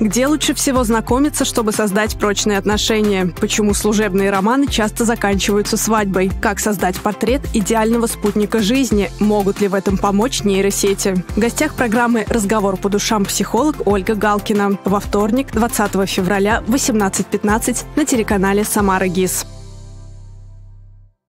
Где лучше всего знакомиться, чтобы создать прочные отношения? Почему служебные романы часто заканчиваются свадьбой? Как создать портрет идеального спутника жизни? Могут ли в этом помочь нейросети? В гостях программы «Разговор по душам» психолог Ольга Галкина. Во вторник, 20 февраля, 18.15 на телеканале «Самара ГИС».